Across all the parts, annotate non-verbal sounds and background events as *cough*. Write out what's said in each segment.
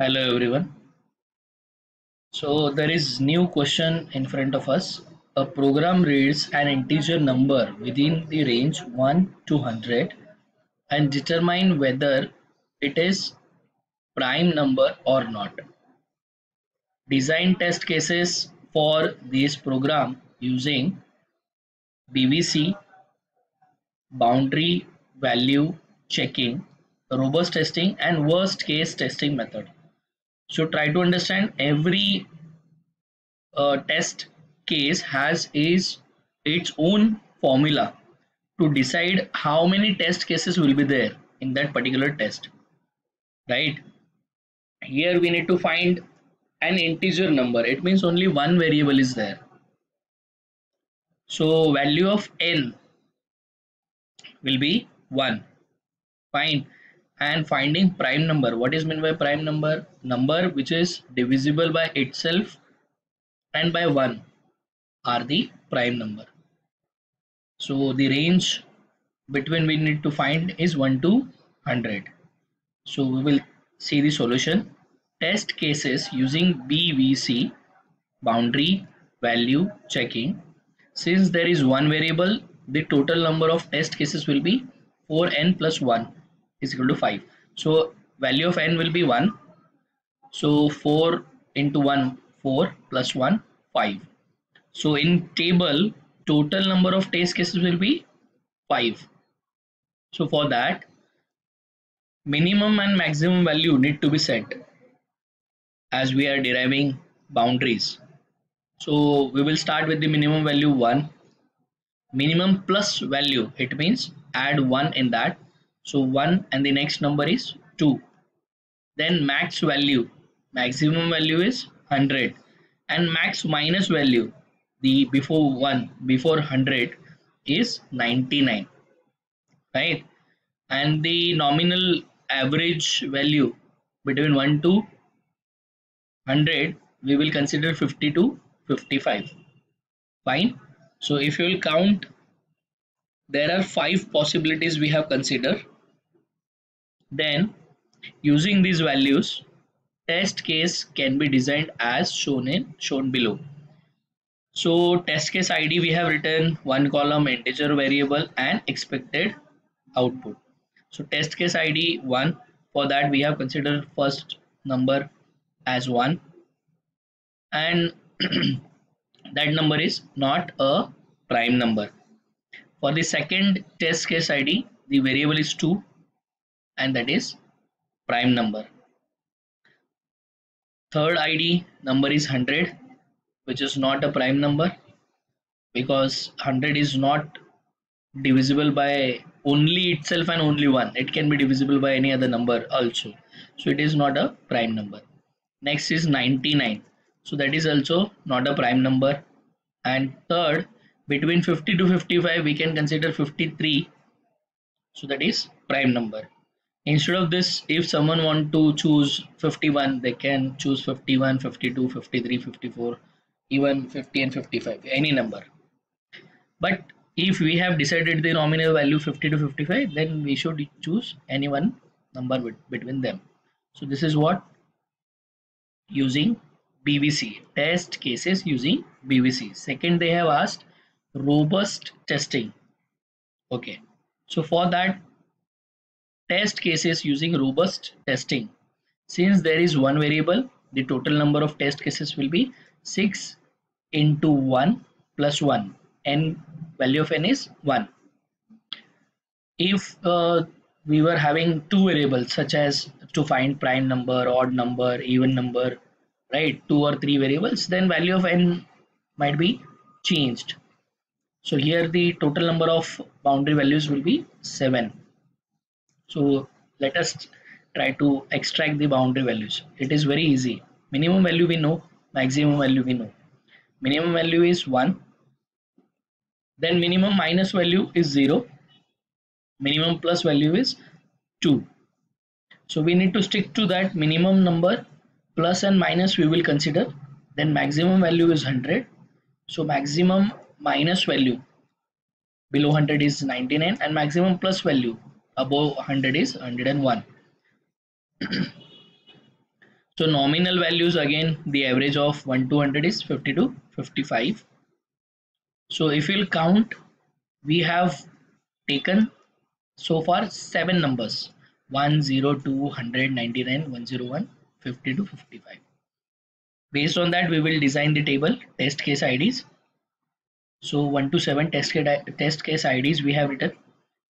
Hello everyone. So there is new question in front of us. A program reads an integer number within the range 1 to 100 and determine whether it is prime number or not. Design test cases for this program using BVC, boundary value checking, robust testing and worst case testing method. So try to understand every uh, test case has is its own formula to decide how many test cases will be there in that particular test right? Here we need to find an integer number. It means only one variable is there. So value of n will be 1 fine and finding prime number. What is meant by prime number? Number which is divisible by itself and by 1 are the prime number. So the range between we need to find is 1 to 100 so we will see the solution. Test cases using bvc boundary value checking. Since there is one variable the total number of test cases will be 4n plus 1 is equal to 5 so value of n will be 1 so 4 into 1 4 plus 1 5 so in table total number of test cases will be 5 so for that minimum and maximum value need to be set as we are deriving boundaries. So we will start with the minimum value 1 minimum plus value it means add 1 in that so 1 and the next number is 2 then max value maximum value is 100 and max minus value the before 1 before 100 is 99 right? And the nominal average value between 1 to 100 we will consider 50 to 55 fine? So if you will count there are five possibilities we have considered then, using these values, test case can be designed as shown in shown below. So test case ID we have written one column integer variable and expected output. So test case ID 1 for that we have considered first number as 1 and *clears throat* that number is not a prime number. For the second test case ID the variable is 2 and that is prime number. Third id number is 100 which is not a prime number because 100 is not divisible by only itself and only one. It can be divisible by any other number also. So it is not a prime number. Next is 99 so that is also not a prime number. And third between 50 to 55 we can consider 53 so that is prime number instead of this if someone want to choose 51 they can choose 51 52 53 54 even 50 and 55 any number. But if we have decided the nominal value 50 to 55 then we should choose any one number between them. So this is what using BVC test cases using BVC second they have asked robust testing. Okay. So for that test cases using robust testing. Since there is one variable, the total number of test cases will be 6 into 1 plus 1 n value of n is 1. If uh, we were having two variables such as to find prime number, odd number, even number, right, two or three variables, then value of n might be changed. So here the total number of boundary values will be 7 so let us try to extract the boundary values. It is very easy. Minimum value we know maximum value we know. Minimum value is 1 then minimum minus value is 0 minimum plus value is 2 so we need to stick to that minimum number plus and minus we will consider. Then maximum value is 100 so maximum minus value below 100 is 99 and maximum plus value above 100 is 101 *clears throat* so nominal values again the average of 1 to 100 is 50 to 55 so if you'll count we have taken so far seven numbers. 1 0 2 199 101 50 to 55 based on that we will design the table test case ids so 1 to 7 test test case ids we have written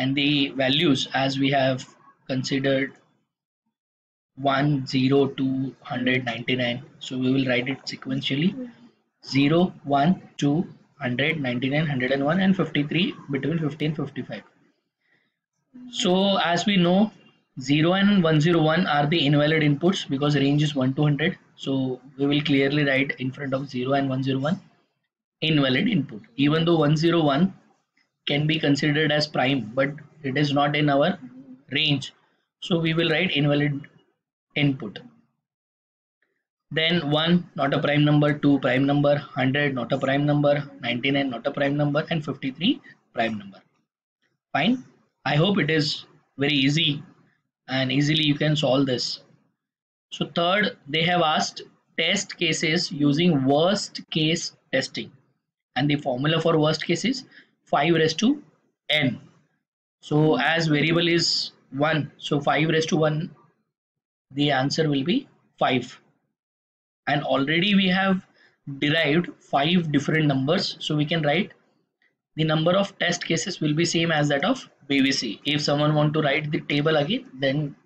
and the values as we have considered 1 0 2 199 so we will write it sequentially. 0 1 2 199 101 and 53 between 50 and 55 so as we know 0 and 101 are the invalid inputs because range is 1 to 100 so we will clearly write in front of 0 and 101 invalid input. Even though 101 can be considered as prime but it is not in our range. So we will write invalid input. Then 1 not a prime number 2 prime number 100 not a prime number 99 not a prime number and 53 prime number. Fine. I hope it is very easy and easily you can solve this. So third, they have asked test cases using worst case testing. And the formula for worst case is 5 raised to n. So as variable is 1, so 5 raised to 1, the answer will be 5. And already we have derived 5 different numbers. So we can write the number of test cases will be same as that of BVC. If someone want to write the table again, then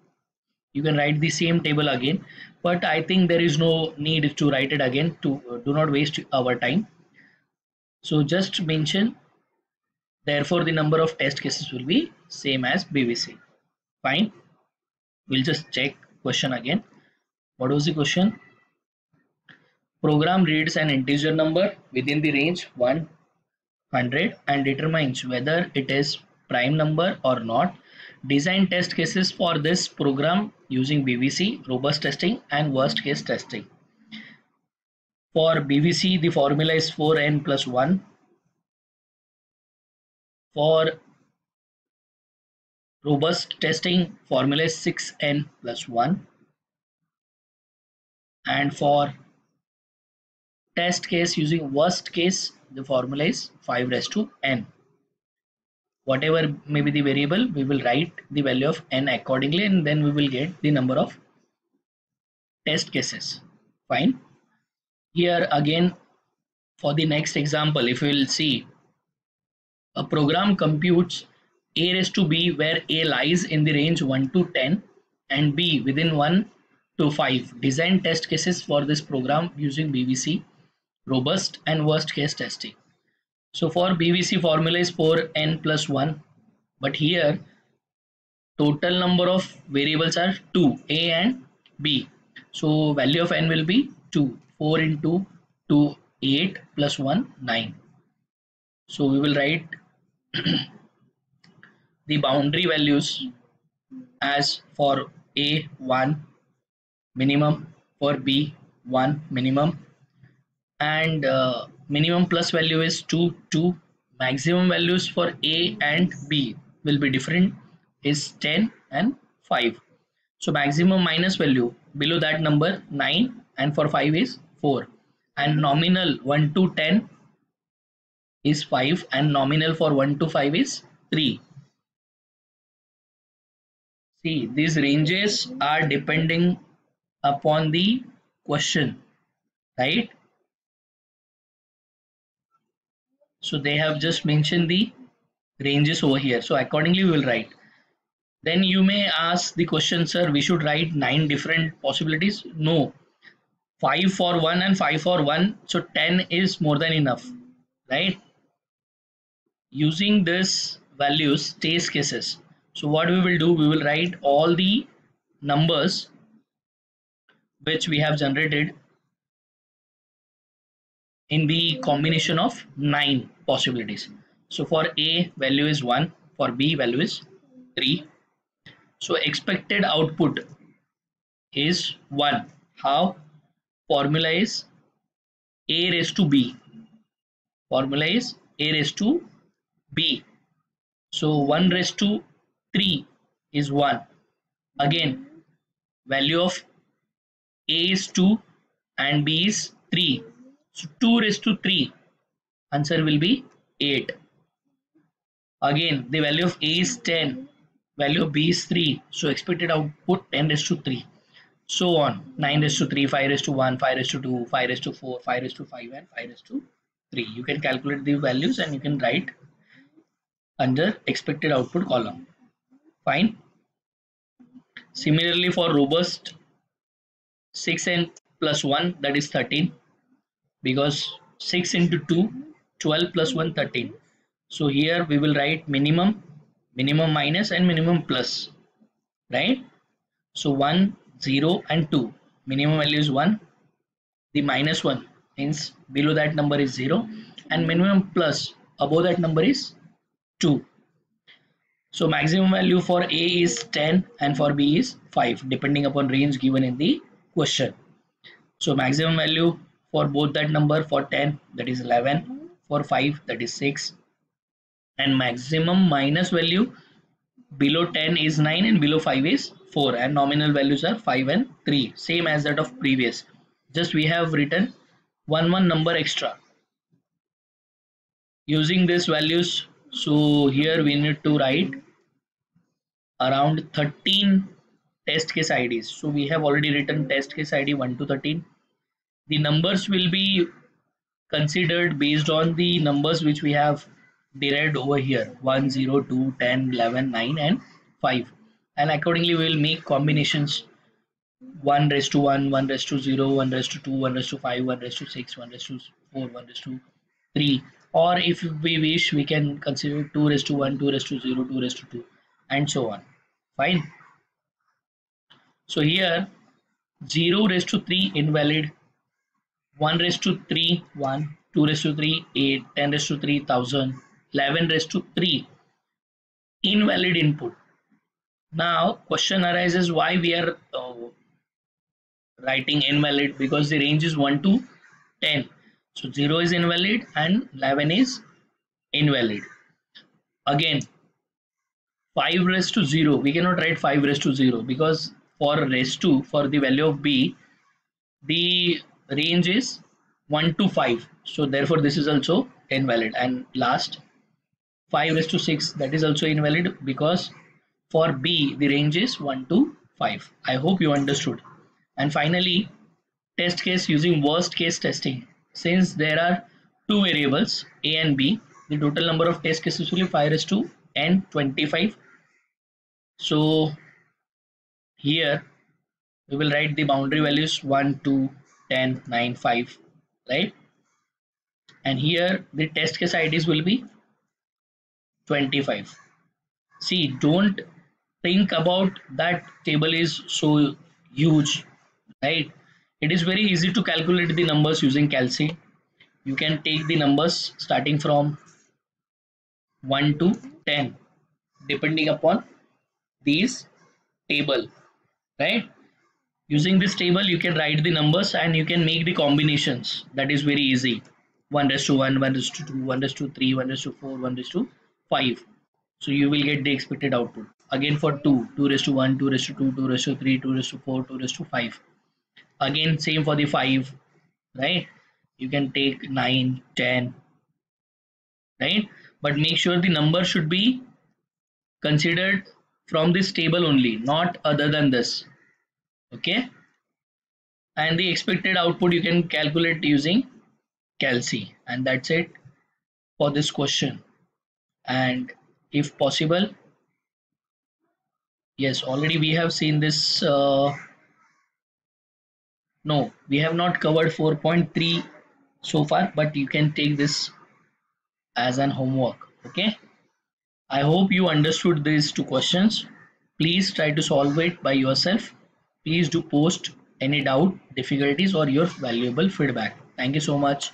you can write the same table again but i think there is no need to write it again to do not waste our time so just mention therefore the number of test cases will be same as bvc fine. We'll just check question again. What was the question? Program reads an integer number within the range 100 and determines whether it is prime number or not. Design test cases for this program using BVC, robust testing and worst case testing. For BVC, the formula is 4n plus 1. For robust testing, formula is 6n plus 1. And for test case using worst case, the formula is 5 raised to n whatever may be the variable we will write the value of n accordingly and then we will get the number of test cases fine here again for the next example if we will see a program computes a raised to b where a lies in the range 1 to 10 and b within 1 to 5 design test cases for this program using bvc robust and worst case testing. So for BVC formula is 4n plus 1 but here total number of variables are 2 a and b. So value of n will be 2 4 into 2 8 plus 1 9 so we will write *clears throat* the boundary values as for a 1 minimum for b 1 minimum and uh, minimum plus value is 2 2 maximum values for a and b will be different is 10 and 5 so maximum minus value below that number 9 and for 5 is 4 and nominal 1 to 10 is 5 and nominal for 1 to 5 is 3 see these ranges are depending upon the question right? So they have just mentioned the ranges over here. So accordingly we will write. Then you may ask the question sir we should write nine different possibilities? No. Five for one and five for one. So 10 is more than enough right using this values test cases so what we will do we will write all the numbers which we have generated in the combination of 9 possibilities. So for A value is 1, for B value is 3. So expected output is 1. How? Formula is A raised to B. Formula is A raised to B. So 1 raised to 3 is 1. Again, value of a is 2 and b is 3 so 2 raised to 3 answer will be 8 again the value of a is 10 value of b is 3 so expected output 10 raised to 3 so on 9 raised to 3 5 raised to 1 5 raised to 2 5 raised to 4 5 raised to 5 and 5 raised to 3 you can calculate the values and you can write under expected output column. Fine. Similarly for robust 6 and plus 1 that is 13 because 6 into 2 12 plus 1 13 so here we will write minimum minimum minus and minimum plus right? So 1 0 and 2 minimum value is 1 the minus 1 means below that number is 0 and minimum plus above that number is 2 so maximum value for a is 10 and for b is 5 depending upon range given in the question. So maximum value for both that number for 10 that is 11 for 5 that is 6 and maximum minus value below 10 is 9 and below 5 is 4 and nominal values are 5 and 3 same as that of previous. Just we have written one one number extra. Using these values so here we need to write around 13 test case IDs so we have already written test case ID 1 to 13 the numbers will be considered based on the numbers which we have derived over here. 1 0 2 10 11 9 and 5 and accordingly we will make combinations. 1 raised to 1 1 raised to 0 1 raised to 2 1 raised to 5 1 raised to 6 1 raised to 4 1 raised to 3 or if we wish we can consider 2 raised to 1 2 raised to 0 2 raised to 2 and so on. Fine. So here 0 raised to 3 invalid 1 raised to 3 1 2 raised to 3 8 10 raised to 3 1000 11 raised to 3 invalid input. Now question arises why we are uh, writing invalid because the range is 1 to 10 so 0 is invalid and 11 is invalid. Again 5 raised to 0 we cannot write 5 raised to 0 because for raised to for the value of b the range is 1 to 5 so therefore this is also invalid. And last 5 raised to 6 that is also invalid because for b the range is 1 to 5 i hope you understood. And finally test case using worst case testing since there are two variables a and b the total number of test cases will be 5 raised to n 25 so here we will write the boundary values 1 2 10 9 5 right? And here the test case ids will be 25 see don't think about that table is so huge right it is very easy to calculate the numbers using calci you can take the numbers starting from 1 to 10 depending upon these table right using this table you can write the numbers and you can make the combinations that is very easy 1 raised to 1 1 raised to 2 1 raised to 3 1 raised to 4 1 raised to 5 so you will get the expected output again for 2 2 raised to 1 2 raised to 2 2 raised to 3 2 raised to 4 2 raised to 5 again same for the 5 right? You can take 9 10 right? But make sure the number should be considered from this table only not other than this okay? And the expected output you can calculate using calci and that's it for this question. And if possible yes already we have seen this uh, no we have not covered 4.3 so far but you can take this as an homework okay? I hope you understood these two questions. Please try to solve it by yourself. Please do post any doubt difficulties or your valuable feedback. Thank you so much